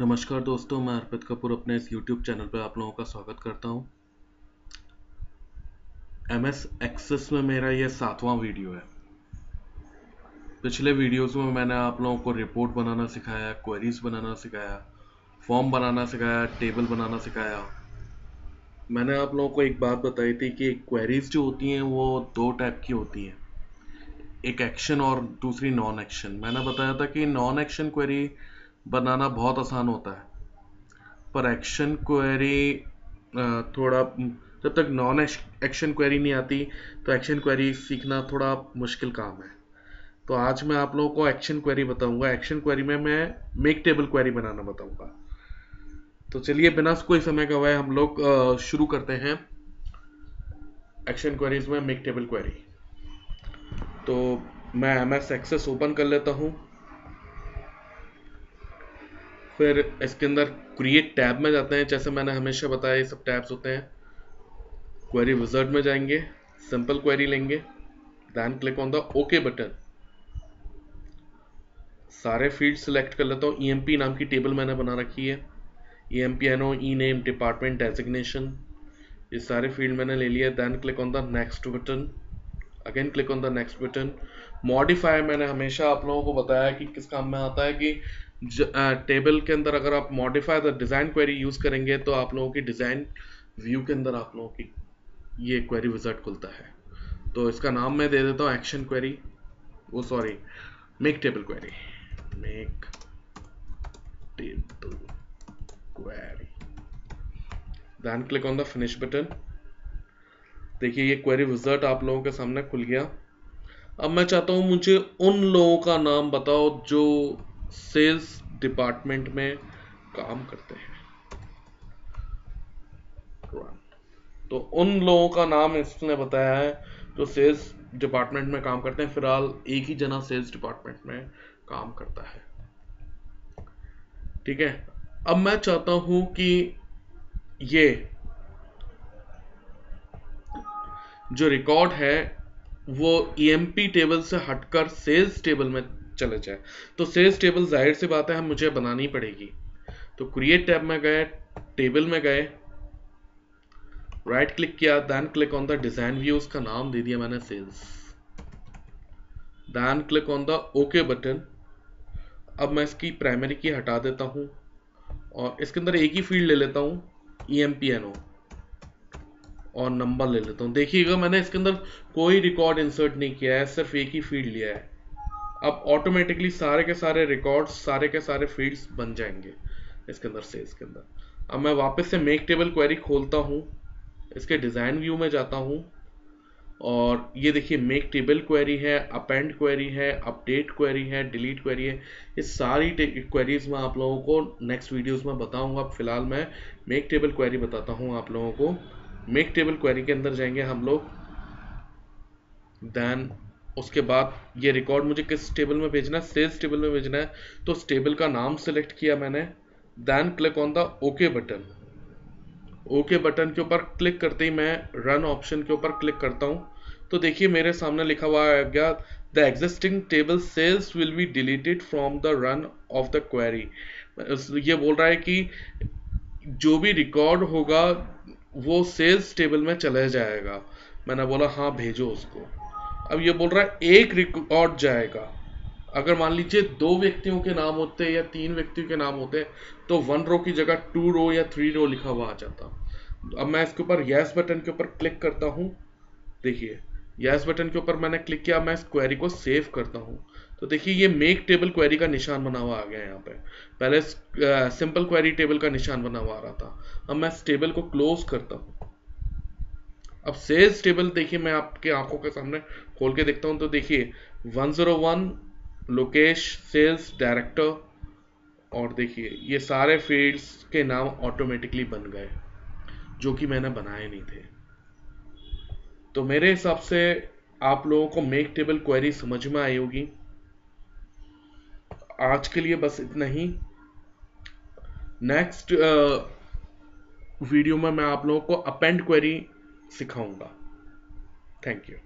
नमस्कार दोस्तों, मैं अर्पित कपूर अपने इस YouTube चैनल पर आप लोगों का स्वागत करता हूँ। एम एस एक्सेस में मेरा ये सातवां वीडियो है। पिछले वीडियोस में मैंने आप लोगों को रिपोर्ट बनाना सिखाया क्वेरीज बनाना सिखाया फॉर्म बनाना सिखाया टेबल बनाना सिखाया। मैंने आप लोगों को एक बात बताई थी कि क्वेरीज जो होती हैं, वो दो टाइप की होती हैं। एक एक्शन और दूसरी नॉन एक्शन मैंने बताया था कि नॉन एक्शन क्वेरी बनाना बहुत आसान होता है। पर एक्शन क्वेरी थोड़ा, जब तक नॉन एक्शन क्वेरी नहीं आती तो एक्शन क्वेरी सीखना थोड़ा मुश्किल काम है। तो आज मैं आप लोगों को एक्शन क्वेरी बताऊँगा। एक्शन क्वेरी में मैं मेक टेबल क्वेरी बनाना बताऊँगा। तो चलिए, बिना कोई समय गवाए हम लोग शुरू करते हैं। एक्शन क्वेरीज में मेक टेबल क्वेरी तो मैं एम एस एक्सेस ओपन कर लेता हूँ। फिर इसके अंदर क्रिएट टैब में जाते हैं, जैसे मैंने हमेशा बताया, ये सब टैब्स होते हैं। क्वेरी विजर्ड में जाएँगे सिंपल क्वेरी लेंगे then click on the okay button सारे फ़ील्ड सिलेक्ट कर लेता हूँ। ई e नाम की टेबल मैंने बना रखी है। E M P N O E name department designation ये सारे फ़ील्ड मैंने ले लिया then click on the next button again click on the next button modify मैंने हमेशा आप लोगों को बताया कि किस काम में आता है कि टेबल के अंदर अगर आप modify the design query use करेंगे तो आप लोगों की डिज़ाइन व्यू के अंदर आप लोगों की ये क्वेरी विजट खुलता है। तो इसका नाम मैं दे देता हूँ एक्शन क्वेरी वो sorry make table query make table query then click on the finish button देखिए, ये क्वेरी विजट आप लोगों के सामने खुल गया। अब मैं चाहता हूँ मुझे उन लोगों का नाम बताओ जो सेल्स डिपार्टमेंट में काम करते हैं। तो उन लोगों का नाम इसने बताया है जो सेल्स डिपार्टमेंट में काम करते हैं। फ़िलहाल एक ही जना सेल्स डिपार्टमेंट में काम करता है। ठीक है? अब मैं चाहता हूँ कि ये जो रिकॉर्ड है, वो ईएमपी e टेबल से हटकर सेल्स टेबल में चले जाए। तो सेल्स टेबल ज़ाहिर सी बात है, हम मुझे बनानी पड़ेगी। तो क्रिएट टैब में गए टेबल में गए राइट क्लिक किया then click on the design view उसका नाम दे दिया मैंने sales then click on the okay button अब मैं इसकी प्राइमरी की हटा देता हूँ और इसके अंदर एक ही फ़ील्ड ले लेता हूँ E M P N O और नंबर ले लेता हूँ। देखिएगा, मैंने इसके अंदर कोई रिकॉर्ड इंसर्ट नहीं किया है, सिर्फ़ एक ही फ़ील्ड लिया है। अब ऑटोमेटिकली सारे के सारे रिकॉर्ड्स सारे के सारे फील्ड्स बन जाएँगे इसके अंदर से, इसके अंदर। अब मैं वापस से मेक टेबल क्वेरी खोलता हूँ, इसके डिज़ाइन व्यू में जाता हूँ, और ये देखिए मेक टेबल क्वेरी है अपेंड क्वेरी है अपडेट क्वेरी है डिलीट क्वेरी है, ये सारी क्वेरीज मैं आप लोगों को नेक्स्ट वीडियोस में बताऊँगा। फ़िलहाल मैं मेक टेबल क्वेरी बताता हूँ आप लोगों को। मेक टेबल क्वेरी के अंदर जाएँगे हम लोग देन उसके बाद ये रिकॉर्ड मुझे किस टेबल में भेजना है? सेल्स टेबल में भेजना है। तो उस टेबल का नाम सेलेक्ट किया मैंने then click on the okay button okay button के ऊपर क्लिक करते ही मैं रन ऑप्शन के ऊपर क्लिक करता हूँ। तो देखिए मेरे सामने लिखा हुआ आ गया the existing table sales will be deleted from the run of the query ये बोल रहा है कि जो भी रिकॉर्ड होगा वो सेल्स टेबल में चले जाएगा। मैंने बोला हाँ भेजो उसको। अब ये बोल रहा है, एक रिकॉर्ड जाएगा। अगर मान लीजिए दो व्यक्तियों के नाम होते या तीन व्यक्तियों के नाम होते तो वन रो की जगह टू रो या थ्री रो लिखा हुआ आ जाता। अब मैं इसके ऊपर यस बटन के ऊपर क्लिक करता हूँ। देखिए यस बटन के ऊपर मैंने क्लिक किया, मैं इस क्वेरी को सेव करता हूँ। तो देखिए, ये मेक टेबल क्वेरी का निशान बना हुआ आ गया यहाँ पे। पहले सिंपल क्वेरी टेबल का निशान बना हुआ आ रहा था। अब मैं इस टेबल को क्लोज करता हूँ। अब सेल्स टेबल देखिए, मैं आपके आँखों के सामने खोल के देखता हूँ। तो देखिए 101 लोकेश सेल्स डायरेक्टर और देखिए, ये सारे फील्ड्स के नाम ऑटोमेटिकली बन गए, जो कि मैंने बनाए नहीं थे। तो मेरे हिसाब से आप लोगों को मेक टेबल क्वेरी समझ में आई होगी। आज के लिए बस इतना ही। नेक्स्ट वीडियो में मैं आप लोगों को अपेंड क्वेरी सिखाऊँगा। Thank you